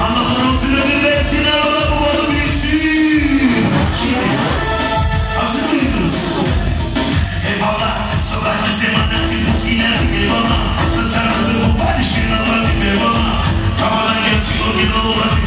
Allah'ın olsun önünde Sinan olan bu balı büyüsün. Şimdi hazır mıydınız? Eyvallah. Sabahlı semanatı bu sinatı eyvallah. Atla çarpıldı bu paylaşın Allah'ın eyvallah. Kamadan gelsin o genel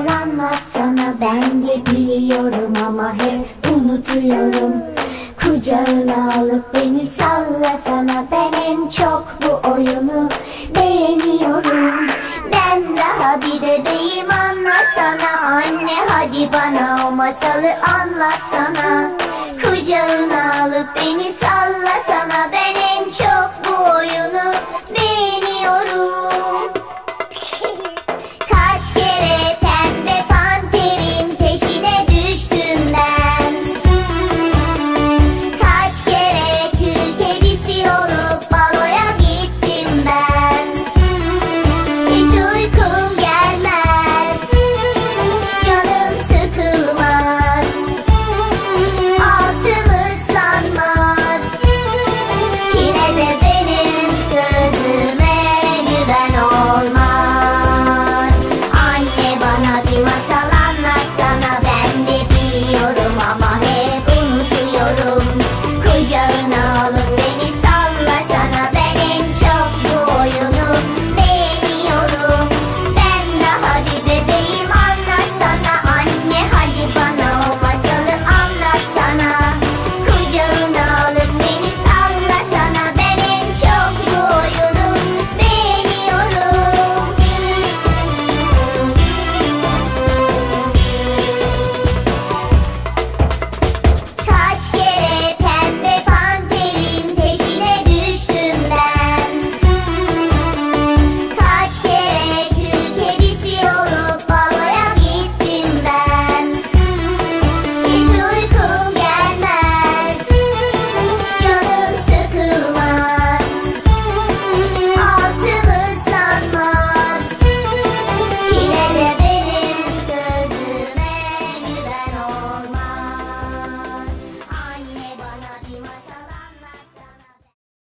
bir masal anlatsana ben de biliyorum ama hep unutuyorum. Kucağına alıp beni sallasana ben en çok bu oyunu beğeniyorum. Ben daha bir bebeğim anlasana anne hadi bana o masalı anlatsana. Kucağına alıp beni